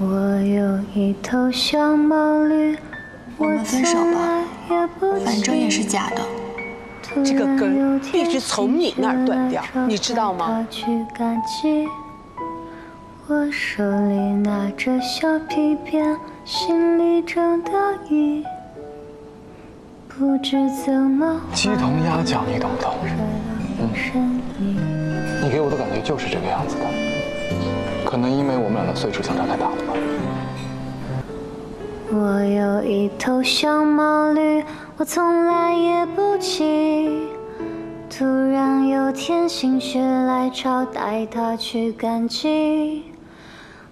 我有一头小毛驴，我们分手吧，反正也是假的。这个根必须从你那儿断掉，你知道吗？我手里拿着小皮鞭，心里正得意，不知怎么。鸡同鸭讲，你懂不懂？嗯，你给我的感觉就是这个样子的。可能因为我们俩的岁数相差太大了吧。我有一头小毛驴，我从来也不骑。突然有天心血来潮，带它去赶集。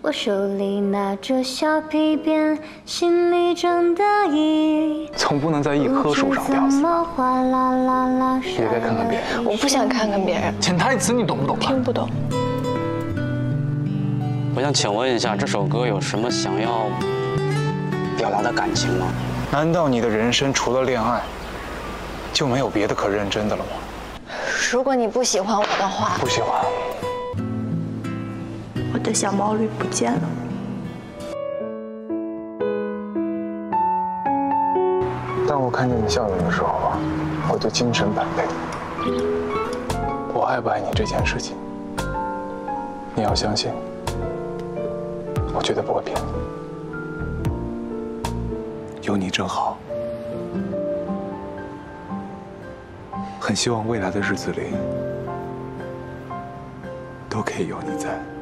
我手里拿着小皮鞭，心里正得意。总不能在一棵树上吊死。也该看看别人。我不想看看别人。潜台词你懂不懂？听不懂。我想请问一下，这首歌有什么想要表达的感情吗？难道你的人生除了恋爱，就没有别的可认真的了吗？如果你不喜欢我的话，不喜欢。我的小毛驴不见了。当我看见你笑容的时候，我就精神百倍。我爱不爱你这件事情，你要相信，我绝对不会骗你。有你正好。很希望未来的日子里，都可以有你在。